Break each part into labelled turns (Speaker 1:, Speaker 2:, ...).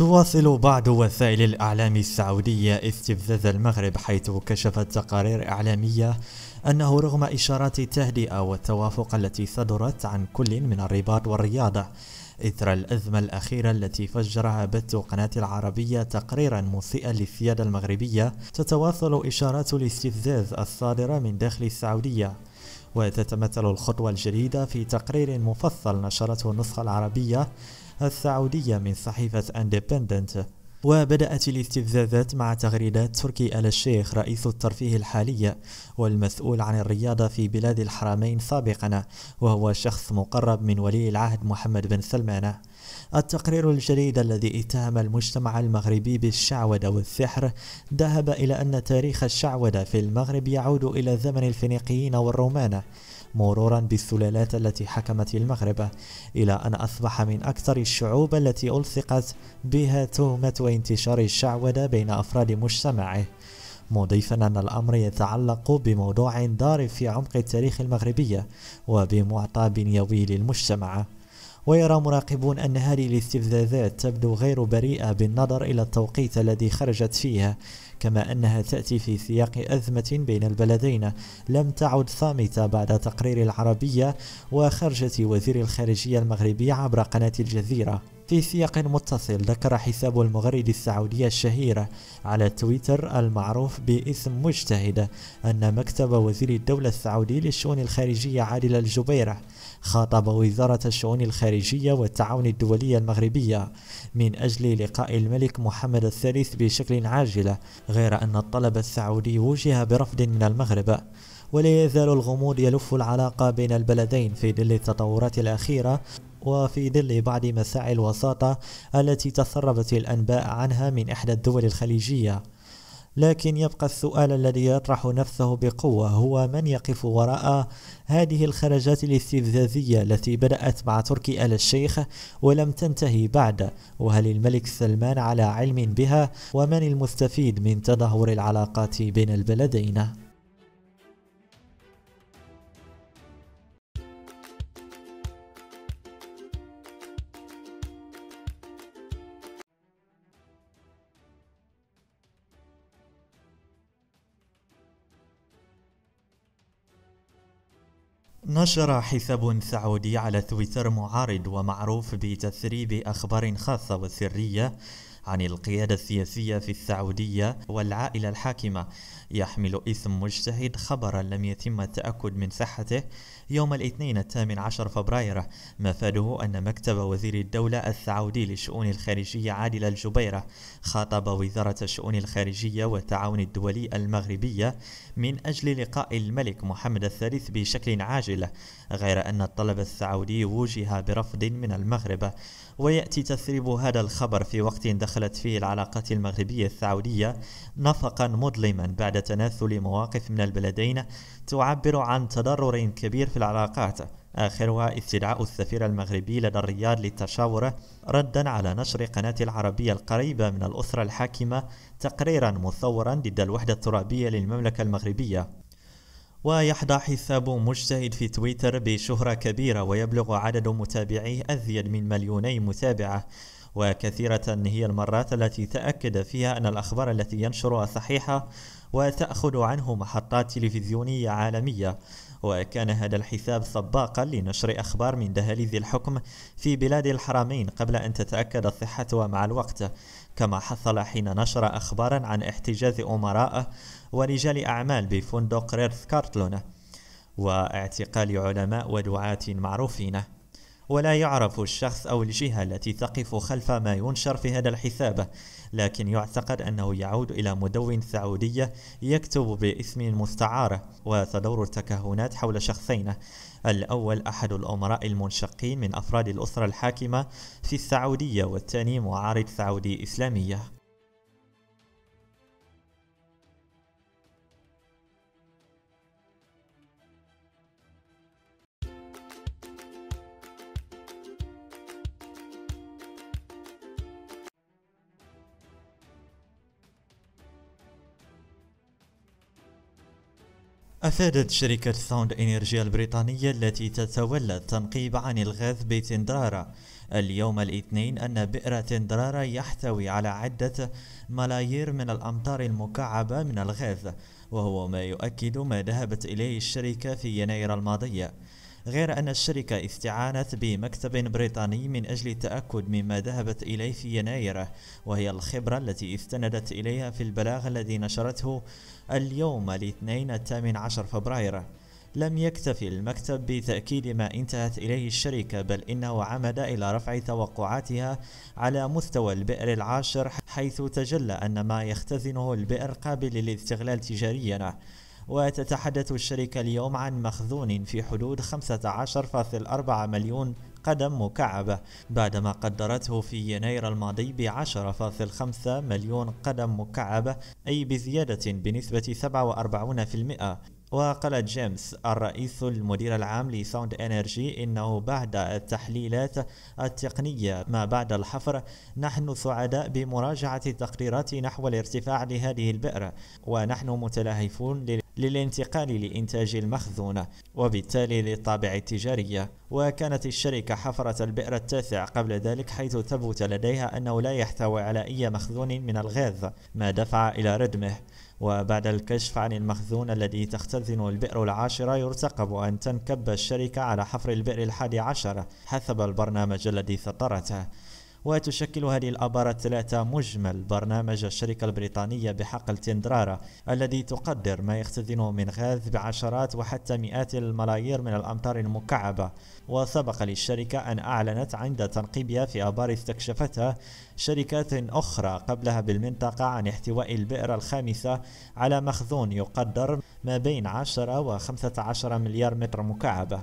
Speaker 1: تواصل بعض وسائل الإعلام السعودية استفزاز المغرب حيث كشفت تقارير إعلامية أنه رغم إشارات التهدئة والتوافق التي صدرت عن كل من الرباط والرياضة إثر الأزمة الأخيرة التي فجرها بث قناة العربية تقريرا مسيئا للسيادة المغربية تتواصل إشارات الاستفزاز الصادرة من داخل السعودية. وتتمثل الخطوة الجديدة في تقرير مفصل نشرته النسخة العربية السعودية من صحيفة اندبندنت وبدأت الاستفزازات مع تغريدات تركي آل الشيخ رئيس الترفيه الحالي والمسؤول عن الرياضة في بلاد الحرمين سابقا وهو شخص مقرب من ولي العهد محمد بن سلمان. التقرير الجديد الذي اتهم المجتمع المغربي بالشعوذة والسحر ذهب إلى أن تاريخ الشعوذة في المغرب يعود إلى زمن الفينيقيين والرومان. مرورا بالسلالات التي حكمت المغرب إلى أن أصبح من أكثر الشعوب التي ألصقت بها تهمة انتشار الشعوذة بين أفراد مجتمعه. مضيفا أن الأمر يتعلق بموضوع ضارب في عمق التاريخ المغربي وبمعطى بنيوي للمجتمع. ويرى مراقبون أن هذه الاستفزازات تبدو غير بريئة بالنظر إلى التوقيت الذي خرجت فيه كما أنها تأتي في سياق أزمة بين البلدين. لم تعد صامتة بعد تقرير العربية وخرجة وزير الخارجية المغربي عبر قناة الجزيرة. في سياق متصل ذكر حساب المغرد السعودية الشهير على تويتر المعروف باسم مجتهد أن مكتب وزير الدولة السعودي للشؤون الخارجية عادل الجبيرة خاطب وزارة الشؤون الخارجية والتعاون الدولي المغربية من أجل لقاء الملك محمد الثالث بشكل عاجل غير أن الطلب السعودي وجه برفض من المغرب. ولا يزال الغموض يلف العلاقة بين البلدين في ظل التطورات الأخيرة وفي ظل بعض مساعي الوساطة التي تسربت الأنباء عنها من إحدى الدول الخليجية. لكن يبقى السؤال الذي يطرح نفسه بقوة هو من يقف وراء هذه الخرجات الاستفزازية التي بدأت مع تركي آل الشيخ ولم تنتهي بعد؟ وهل الملك سلمان على علم بها؟ ومن المستفيد من تدهور العلاقات بين البلدين؟ نشر حساب سعودي على تويتر معارض ومعروف بتسريب أخبار خاصة وسرية عن القيادة السياسية في السعودية والعائلة الحاكمة. يحمل اسم مجتهد خبرا لم يتم التأكد من صحته يوم الاثنين الثامن عشر فبراير. مفاده أن مكتب وزير الدولة السعودي للشؤون الخارجية عادل الجبيرة خاطب وزارة الشؤون الخارجية والتعاون الدولي المغربية من أجل لقاء الملك محمد الثالث بشكل عاجل غير أن الطلب السعودي وجه برفض من المغرب. ويأتي تسريب هذا الخبر في وقت دخلت فيه العلاقات المغربية السعودية نفقا مظلما بعد تناثل مواقف من البلدين تعبر عن تضرر كبير في العلاقات. آخرها استدعاء السفير المغربي لدى الرياض للتشاور ردا على نشر قناة العربية القريبة من الأسرة الحاكمة تقريرا مصورا ضد الوحدة الترابية للمملكة المغربية. ويحظى حساب مجتهد في تويتر بشهرة كبيرة ويبلغ عدد متابعيه أزيد من مليوني متابعة. وكثيرة هي المرات التي تأكد فيها أن الأخبار التي ينشرها صحيحة وتأخذ عنه محطات تلفزيونية عالمية. وكان هذا الحساب سباقا لنشر أخبار من دهاليز الحكم في بلاد الحرمين قبل أن تتأكد صحتها مع الوقت. كما حصل حين نشر أخبارا عن احتجاز أمراء ورجال أعمال بفندق ريرث كارتلون واعتقال علماء ودعاة معروفين. ولا يعرف الشخص أو الجهة التي تقف خلف ما ينشر في هذا الحساب لكن يعتقد أنه يعود إلى مدون سعودي يكتب باسم مستعار وتدور التكهنات حول شخصين الأول أحد الأمراء المنشقين من أفراد الأسرة الحاكمة في السعودية والثاني معارض سعودي إسلامية. أفادت شركة ساوند إنرجيا البريطانية التي تتولى التنقيب عن الغاز بتندرارا اليوم الاثنين أن بئر تندرارا يحتوي على عدة ملايير من الأمتار المكعبة من الغاز وهو ما يؤكد ما ذهبت إليه الشركة في يناير الماضي غير أن الشركة استعانت بمكتب بريطاني من أجل التأكد مما ذهبت إليه في يناير وهي الخبرة التي استندت إليها في البلاغ الذي نشرته اليوم الاثنين الثامن عشر فبراير. لم يكتفي المكتب بتأكيد ما انتهت إليه الشركة بل إنه عمد إلى رفع توقعاتها على مستوى البئر العاشر حيث تجلى أن ما يختزنه البئر قابل للاستغلال تجاريا. وتتحدث الشركة اليوم عن مخزون في حدود 15.4 مليون قدم مكعبة بعدما قدرته في يناير الماضي ب 10.5 مليون قدم مكعبة أي بزيادة بنسبة 47% وقال جيمس الرئيس المدير العام ل Sound Energy إنه بعد التحليلات التقنية ما بعد الحفر نحن سعداء بمراجعة التقريرات نحو الارتفاع لهذه البئر ونحن متلهفون للانتقال لإنتاج المخزون وبالتالي للطابع التجاري. وكانت الشركة حفرت البئر التاسع قبل ذلك حيث ثبت لديها أنه لا يحتوي على أي مخزون من الغاز ما دفع إلى ردمه. وبعد الكشف عن المخزون الذي تختزن البئر العاشرة يرتقب أن تنكب الشركة على حفر البئر الحادي عشر حسب البرنامج الذي سطرته وتشكل هذه الآبار الثلاثة مجمل برنامج الشركة البريطانية بحق التندرارة الذي تقدر ما يختزنه من غاز بعشرات وحتى مئات الملايير من الأمتار المكعبة. وسبق للشركة أن أعلنت عند تنقيبها في آبار استكشفتها شركات أخرى قبلها بالمنطقة عن احتواء البئر الخامسة على مخزون يقدر ما بين 10 و 15 مليار متر مكعب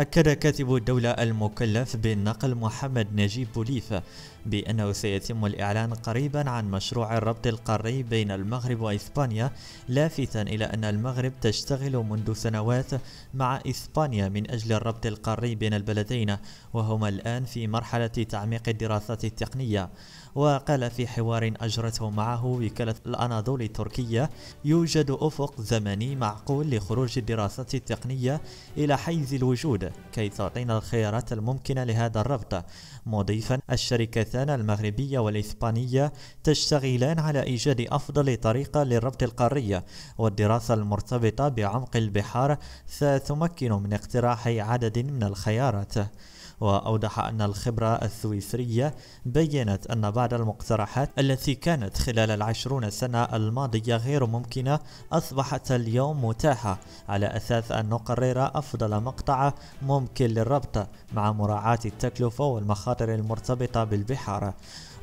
Speaker 1: أكد كاتب الدولة المكلف بالنقل محمد نجيب بوليفة بأنه سيتم الإعلان قريبا عن مشروع الربط القاري بين المغرب وإسبانيا لافتا إلى أن المغرب تشتغل منذ سنوات مع إسبانيا من أجل الربط القاري بين البلدين وهما الآن في مرحلة تعميق الدراسات التقنية. وقال في حوار أجرته معه وكالة الأناضول التركية يوجد أفق زمني معقول لخروج الدراسات التقنية إلى حيز الوجود كي تعطينا الخيارات الممكنة لهذا الربط. مضيفا الشركتان المغربية والإسبانية تشتغلان على إيجاد أفضل طريقة للربط القاري والدراسة المرتبطة بعمق البحار ستمكن من اقتراح عدد من الخيارات. وأوضح أن الخبرة السويسرية بينت أن بعض المقترحات التي كانت خلال العشرون سنة الماضية غير ممكنة أصبحت اليوم متاحة على أساس أن نقرر أفضل مقطع ممكن للربط مع مراعاة التكلفة والمخاطر المرتبطة بالبحار.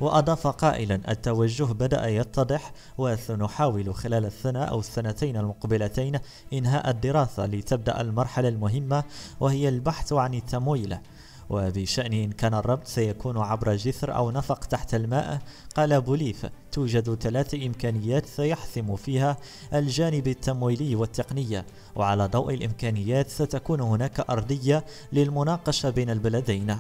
Speaker 1: وأضاف قائلا التوجه بدأ يتضح وسنحاول خلال السنة أو السنتين المقبلتين إنهاء الدراسة لتبدأ المرحلة المهمة وهي البحث عن التمويل. وبشأن إن كان الربط سيكون عبر جسر أو نفق تحت الماء. قال بوليف توجد ثلاث إمكانيات سيحسم فيها الجانب التمويلي والتقنية وعلى ضوء الإمكانيات ستكون هناك أرضية للمناقشة بين البلدين.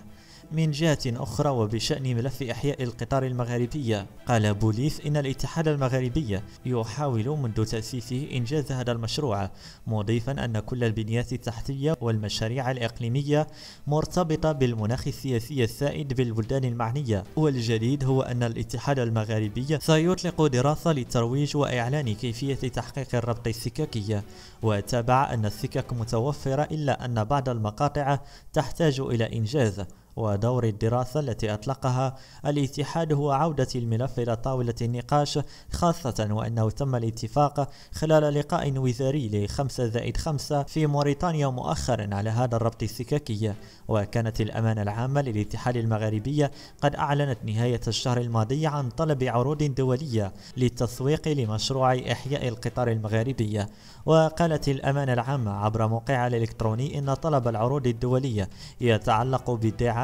Speaker 1: من جهة أخرى وبشأن ملف إحياء القطار المغاربية. قال بوليس إن الاتحاد المغاربي يحاول منذ تأسيسه إنجاز هذا المشروع مضيفا أن كل البنيات التحتية والمشاريع الإقليمية مرتبطة بالمناخ السياسي السائد بالبلدان المعنية. والجديد هو أن الاتحاد المغاربي سيطلق دراسة للترويج وإعلان كيفية تحقيق الربط السككي وتابع أن السكك متوفرة إلا أن بعض المقاطع تحتاج إلى إنجاز. ودور الدراسة التي أطلقها الاتحاد هو عودة الملف إلى طاولة النقاش خاصة وأنه تم الاتفاق خلال لقاء وزاري لخمسة زائد خمسة في موريتانيا مؤخرا على هذا الربط السككي وكانت الأمانة العامة للاتحاد المغاربي قد أعلنت نهاية الشهر الماضي عن طلب عروض دولية للتسويق لمشروع إحياء القطار المغاربي وقالت الأمانة العامة عبر موقعها الإلكتروني إن طلب العروض الدولية يتعلق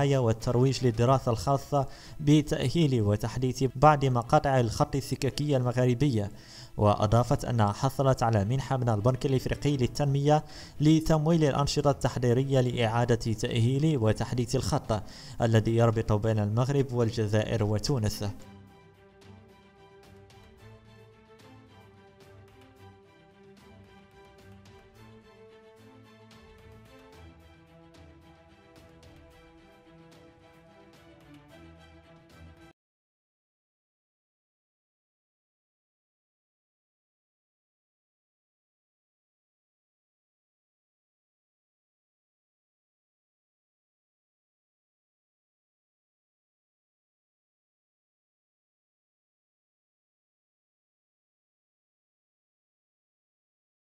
Speaker 1: بالدعاية والترويج للدراسة الخاصة بتأهيل وتحديث بعض مقاطع الخط السككي المغاربية. وأضافت أنها حصلت على منحة من البنك الإفريقي للتنمية لتمويل الأنشطة التحضيرية لإعادة تأهيل وتحديث الخط الذي يربط بين المغرب والجزائر وتونس.